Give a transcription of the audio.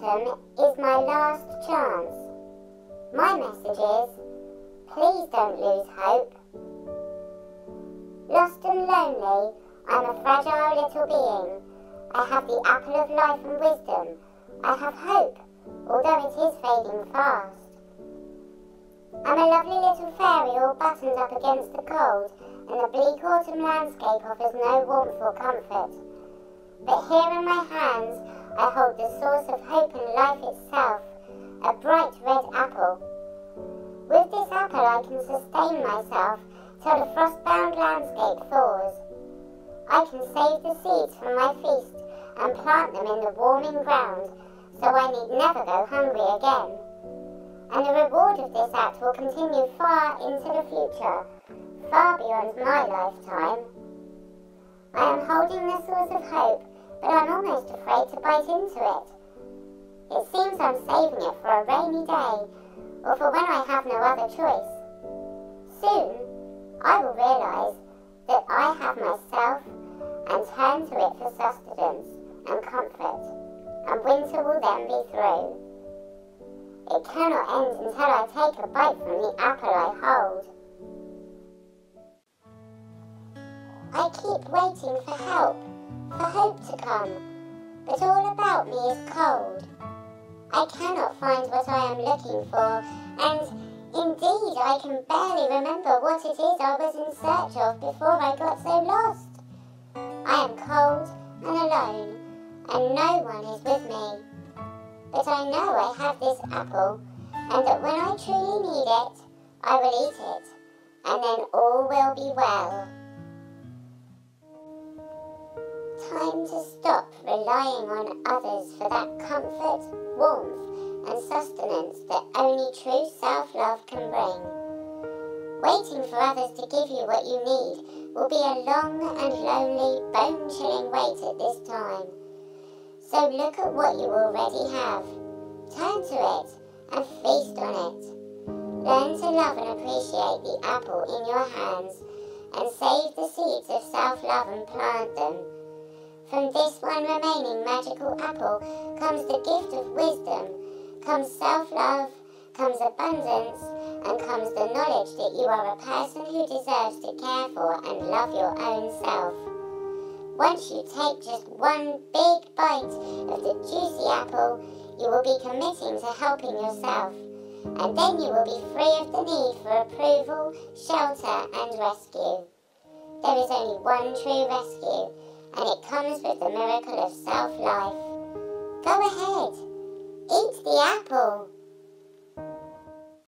autumn is my last chance. My message is please don't lose hope. Lost and lonely, I'm a fragile little being. I have the apple of life and wisdom. I have hope, although it is fading fast. I'm a lovely little fairy all buttoned up against the cold, and the bleak autumn landscape offers no warmth or comfort. But here in my hands I hold the source of hope and life itself, a bright red apple. With this apple I can sustain myself till the frost-bound landscape thaws. I can save the seeds from my feast and plant them in the warming ground so I need never go hungry again. And the reward of this act will continue far into the future, far beyond my lifetime. I am holding the source of hope, but I'm almost afraid to bite into it. It seems I'm saving it for a rainy day, or for when I have no other choice. Soon, I will realise that I have myself and turn to it for sustenance and comfort, and winter will then be through. It cannot end until I take a bite from the apple I hold. I keep waiting for help, for hope to come, but all about me is cold. I cannot find what I am looking for, and Indeed, I can barely remember what it is I was in search of before I got so lost. I am cold and alone, and no one is with me. But I know I have this apple, and that when I truly need it, I will eat it, and then all will be well. Time to stop relying on others for that comfort, warmth, and sustenance that only true self love can bring. Waiting for others to give you what you need will be a long and lonely, bone chilling wait at this time. So look at what you already have, turn to it, and feast on it. Learn to love and appreciate the apple in your hands and save the seeds of self love and plant them. From this one remaining magical apple comes the gift of wisdom comes self-love, comes abundance, and comes the knowledge that you are a person who deserves to care for and love your own self. Once you take just one big bite of the juicy apple, you will be committing to helping yourself, and then you will be free of the need for approval, shelter, and rescue. There is only one true rescue, and it comes with the miracle of self-life. Go ahead. Eat the apple.